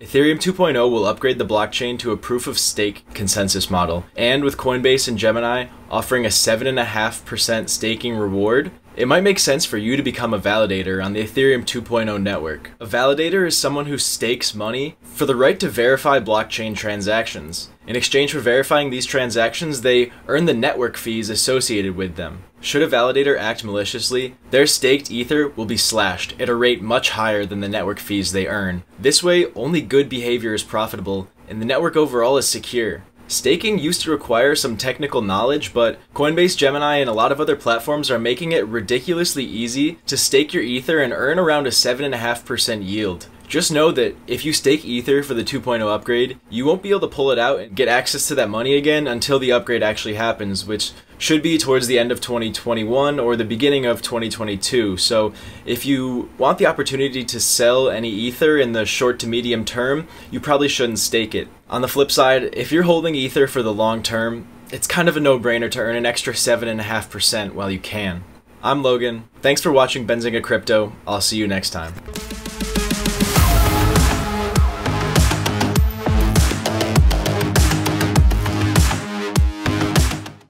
Ethereum 2.0 will upgrade the blockchain to a proof of stake consensus model, and with Coinbase and Gemini offering a 7.5% staking reward, it might make sense for you to become a validator on the Ethereum 2.0 network. A validator is someone who stakes money for the right to verify blockchain transactions. In exchange for verifying these transactions, they earn the network fees associated with them. Should a validator act maliciously, their staked ether will be slashed at a rate much higher than the network fees they earn. This way, only good behavior is profitable, and the network overall is secure. Staking used to require some technical knowledge, but Coinbase, Gemini, and a lot of other platforms are making it ridiculously easy to stake your Ether and earn around a 7.5% yield. Just know that if you stake Ether for the 2.0 upgrade, you won't be able to pull it out and get access to that money again until the upgrade actually happens, which should be towards the end of 2021 or the beginning of 2022. So if you want the opportunity to sell any Ether in the short to medium term, you probably shouldn't stake it. On the flip side, if you're holding Ether for the long term, it's kind of a no-brainer to earn an extra 7.5% while you can. I'm Logan. Thanks for watching Benzinga Crypto. I'll see you next time.